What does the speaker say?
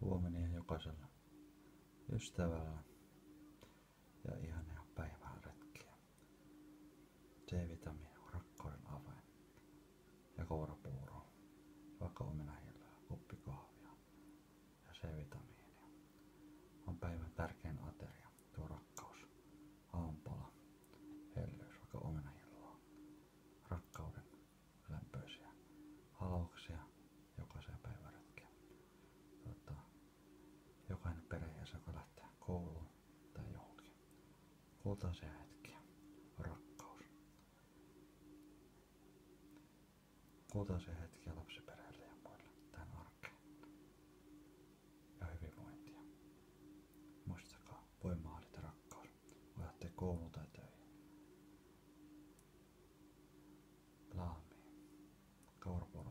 huomenna jokaisella ystävällä ja ihania päivää retkiä. C-vitamiini pitäisi joko lähteä kouluun tai johonkin. Kultaisia hetkiä. Rakkaus. Kultaisia hetkiä lapsiperheelle ja muille tämän arkeen. Ja hyvinvointia. Muistakaa, voimaa oli rakkaus. Voi lähteä kouluun tai töihin. Laamiin. Kaurapuolella.